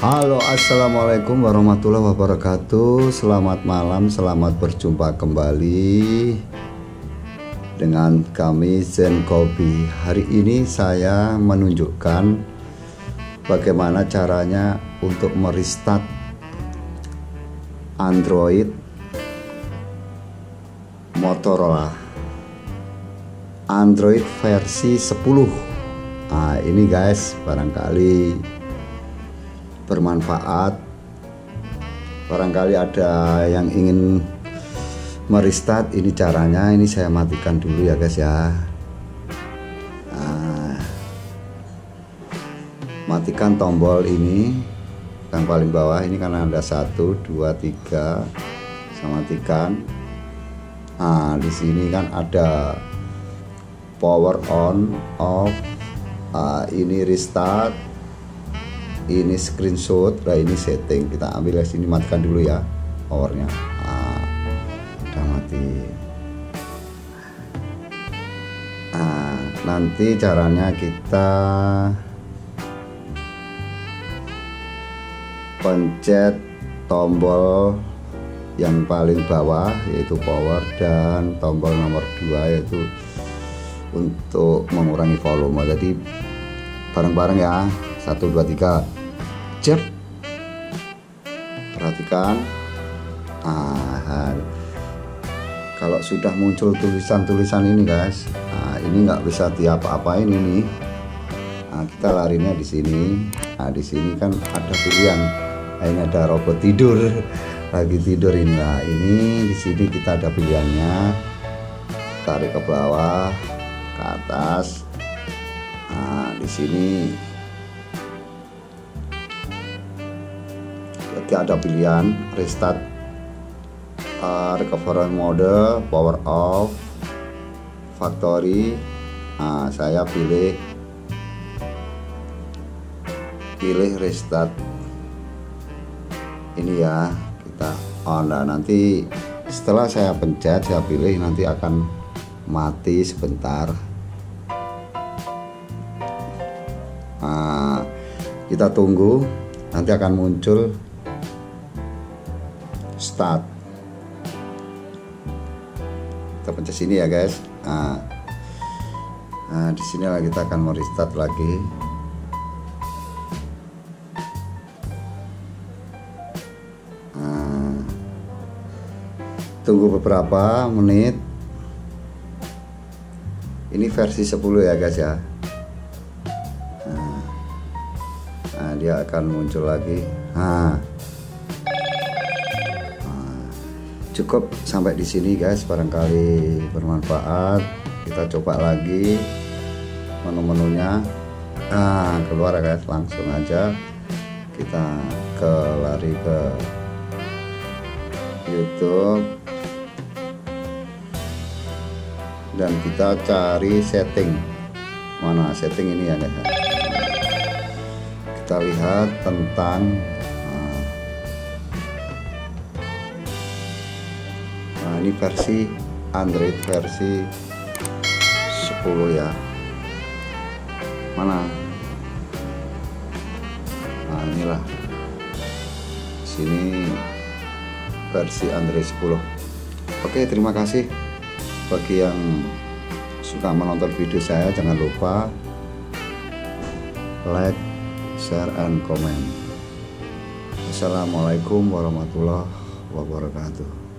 Halo assalamualaikum warahmatullahi wabarakatuh. Selamat malam selamat berjumpa kembali Dengan kami Zen Kopi. Hari ini saya menunjukkan Bagaimana caranya untuk merestart Android Motorola. Android versi 10 Nah ini guys barangkali bermanfaat. Barangkali ada yang ingin merestart ini caranya ini saya matikan dulu ya guys ya. Nah, matikan tombol ini yang paling bawah ini karena ada satu dua tiga saya matikan nah di sini kan ada power on off. Uh, ini restart ini screenshot nah ini setting. Kita ambil sini matikan dulu ya powernya. Nah, udah mati. Nah, nanti caranya kita pencet tombol yang paling bawah yaitu power dan tombol nomor 2 yaitu untuk mengurangi volume. Jadi bareng-bareng ya. 1 2 3 cep. Perhatikan. Ah, kalau sudah muncul tulisan-tulisan ini guys nah, ini nggak bisa diapa-apain ini. Nah, kita larinya di sini. Nah di sini kan ada pilihan. Nah, ini ada robot tidur. Lagi tidur ini. Nah ini di sini kita ada pilihannya. Tarik ke bawah ke atas. Nah di sini jadi ada pilihan restart uh, recovery mode power off factory. Nah, saya pilih pilih restart. Ini ya kita oh nah nanti setelah saya pencet saya pilih nanti akan mati sebentar. Nah, kita tunggu nanti akan muncul start. Kita pencet sini ya guys. Nah, nah di sini kita akan mau restart lagi. Nah, tunggu beberapa menit. Ini versi 10 ya guys ya. Nah, nah dia akan muncul lagi. Nah cukup sampai di sini guys. Barangkali bermanfaat. Kita coba lagi menu-menunya. Nah keluar guys. Langsung aja kita ke lari ke YouTube. Dan kita cari setting. Mana setting ini ya guys? Kita lihat tentang ini versi Android versi 10 ya. Mana? Nah inilah. Sini versi Android 10 oke terima kasih bagi yang suka menonton video saya. Jangan lupa like share and comment. Assalamualaikum warahmatullahi wabarakatuh